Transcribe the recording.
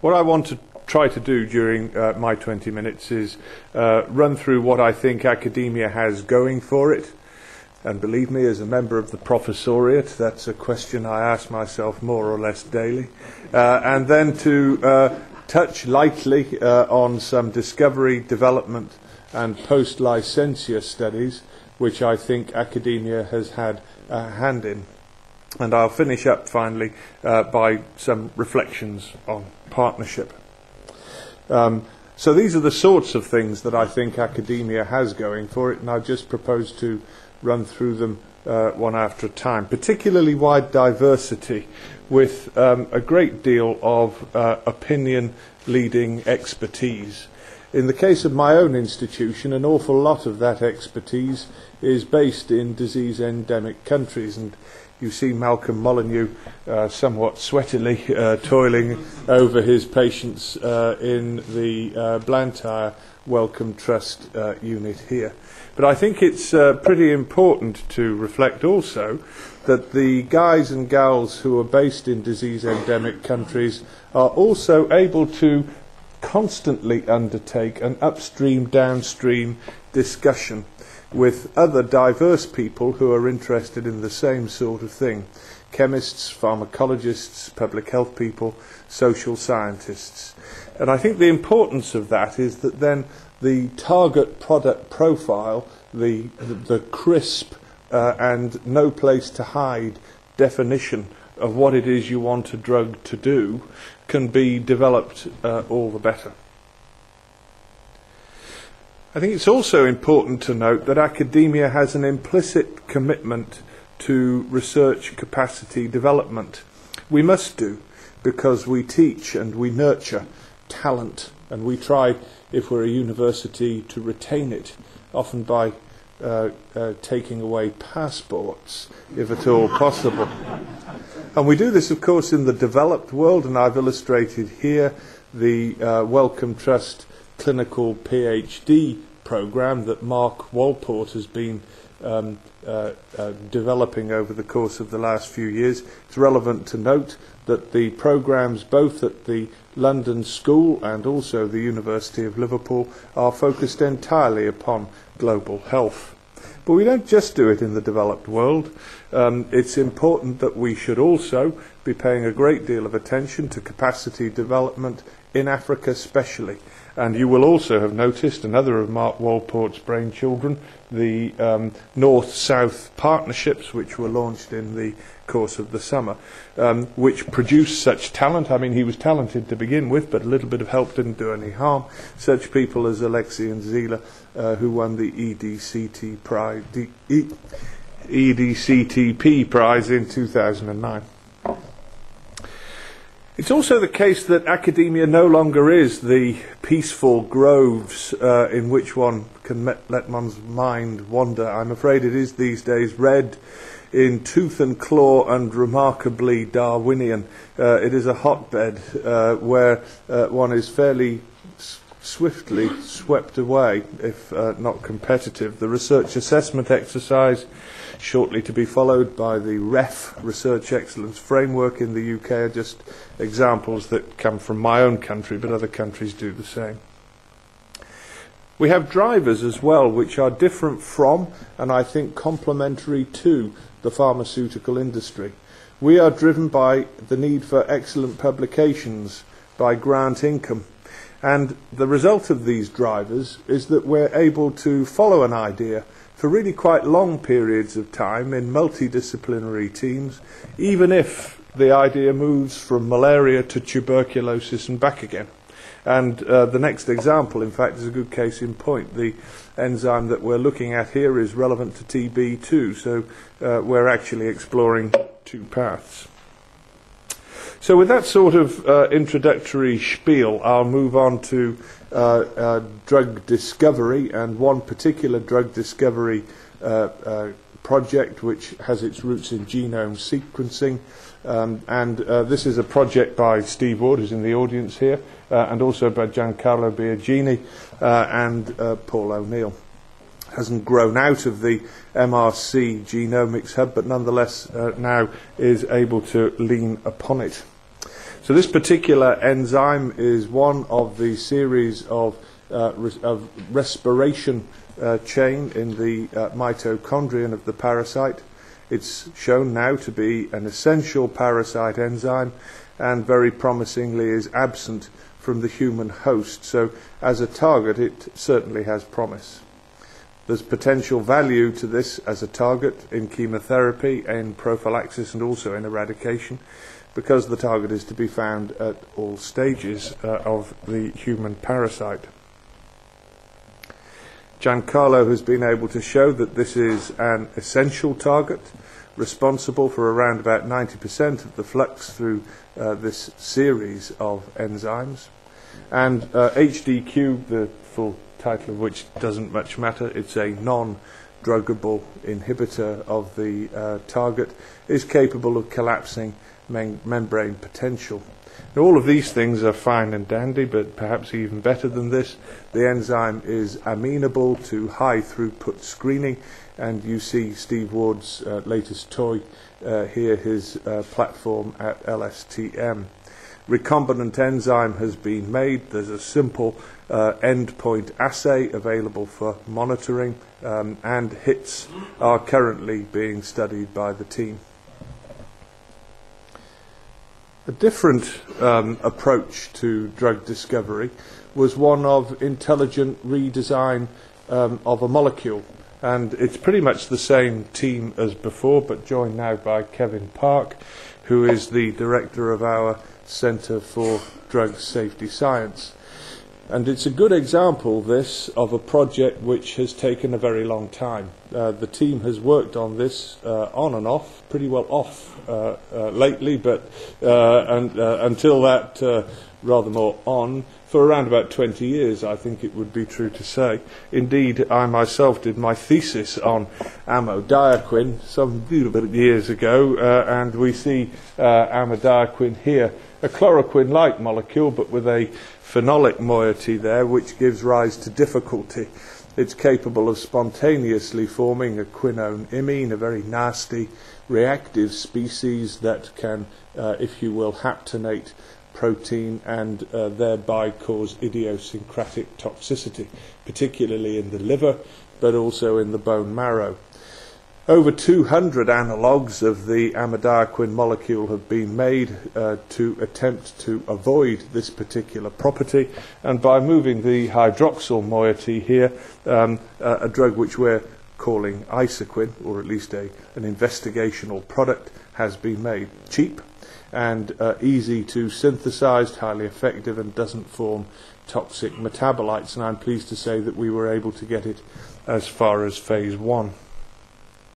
what I want to try to do during uh, my 20 minutes is uh, run through what I think academia has going for it. And believe me, as a member of the professoriate, that's a question I ask myself more or less daily. Uh, and then to uh, touch lightly uh, on some discovery, development, and post licensure studies, which I think academia has had a hand in. And I'll finish up finally uh, by some reflections on partnership. Um, so these are the sorts of things that I think academia has going for it, and I just propose to run through them uh, one after a time. Particularly wide diversity, with um, a great deal of uh, opinion leading expertise. In the case of my own institution, an awful lot of that expertise is based in disease endemic countries, and you see Malcolm Molyneux uh, somewhat sweatily uh, toiling over his patients uh, in the uh, Blantyre Wellcome Trust uh, unit here. But I think it's uh, pretty important to reflect also that the guys and gals who are based in disease endemic countries are also able to constantly undertake an upstream downstream discussion with other diverse people who are interested in the same sort of thing chemists, pharmacologists, public health people, social scientists. And I think the importance of that is that then the target product profile, the, the, the crisp uh, and no place to hide definition of what it is you want a drug to do can be developed uh, all the better. I think it's also important to note that academia has an implicit commitment to research capacity development. We must do because we teach and we nurture talent and we try, if we're a university, to retain it, often by uh, uh, taking away passports, if at all possible. and we do this, of course, in the developed world, and I've illustrated here the uh, Wellcome Trust clinical PhD program that Mark Walport has been um, uh, uh, developing over the course of the last few years. It's relevant to note that the programs, both at the London School and also the University of Liverpool, are focused entirely upon global health. But we don't just do it in the developed world. Um, it's important that we should also be paying a great deal of attention to capacity development in Africa, especially. And you will also have noticed another of Mark Walport's brainchildren, the um, North South partnerships, which were launched in the course of the summer, um, which produced such talent. I mean, he was talented to begin with, but a little bit of help didn't do any harm. Such people as Alexi and Zila, uh, who won the EDCT prize, e- EDCTP prize in 2009. It's also the case that academia no longer is the peaceful groves uh, in which one can met, let one's mind wander. I'm afraid it is these days red in tooth and claw and remarkably Darwinian. Uh, it is a hotbed uh, where uh, one is fairly s- swiftly swept away, if uh, not competitive. The research assessment exercise, shortly to be followed by the REF Research Excellence Framework in the UK, are just examples that come from my own country, but other countries do the same. We have drivers as well, which are different from, and I think complementary to, the pharmaceutical industry. We are driven by the need for excellent publications, by grant income. And the result of these drivers is that we're able to follow an idea for really quite long periods of time in multidisciplinary teams, even if the idea moves from malaria to tuberculosis and back again. And uh, the next example, in fact, is a good case in point. The enzyme that we're looking at here is relevant to TB too, so uh, we're actually exploring two paths. So, with that sort of uh, introductory spiel, I'll move on to uh, uh, drug discovery and one particular drug discovery uh, project which has its roots in genome sequencing. Um, and uh, this is a project by Steve Ward, who's in the audience here, uh, and also by Giancarlo Biagini uh, and uh, Paul O'Neill. Hasn't grown out of the MRC genomics hub, but nonetheless uh, now is able to lean upon it. So this particular enzyme is one of the series of, uh, res- of respiration uh, chain in the uh, mitochondrion of the parasite. It's shown now to be an essential parasite enzyme and very promisingly is absent from the human host. So, as a target, it certainly has promise. There's potential value to this as a target in chemotherapy, in prophylaxis, and also in eradication, because the target is to be found at all stages uh, of the human parasite. Giancarlo has been able to show that this is an essential target responsible for around about 90% of the flux through uh, this series of enzymes. And uh, HDQ, the full title of which doesn't much matter, it's a non druggable inhibitor of the uh, target, is capable of collapsing mem- membrane potential. Now, all of these things are fine and dandy, but perhaps even better than this, the enzyme is amenable to high throughput screening, and you see Steve Ward's uh, latest toy uh, here, his uh, platform at LSTM. Recombinant enzyme has been made. There's a simple uh, endpoint assay available for monitoring, um, and hits are currently being studied by the team. A different um, approach to drug discovery was one of intelligent redesign um, of a molecule. And it's pretty much the same team as before, but joined now by Kevin Park, who is the director of our Centre for Drug Safety Science. And it's a good example, this, of a project which has taken a very long time. Uh, the team has worked on this uh, on and off, pretty well off uh, uh lately, but uh, and, uh, until that, rather more on, for around about 20 years, I think it would be true to say. Indeed, I myself did my thesis on amodiaquin some years ago, and we see amodiaquin here, a chloroquine-like molecule, but with a phenolic moiety there, which gives rise to difficulty. It's capable of spontaneously forming a quinone imine, a very nasty reactive species that can, uh, if you will, haptenate protein and uh, thereby cause idiosyncratic toxicity, particularly in the liver, but also in the bone marrow. Over 200 analogues of the amodiaquin molecule have been made uh, to attempt to avoid this particular property, and by moving the hydroxyl moiety here, um, uh, a drug which we're calling isoquin, or at least a, an investigational product, has been made. Cheap and uh, easy to synthesize, highly effective, and doesn't form toxic metabolites. And I'm pleased to say that we were able to get it as far as phase one.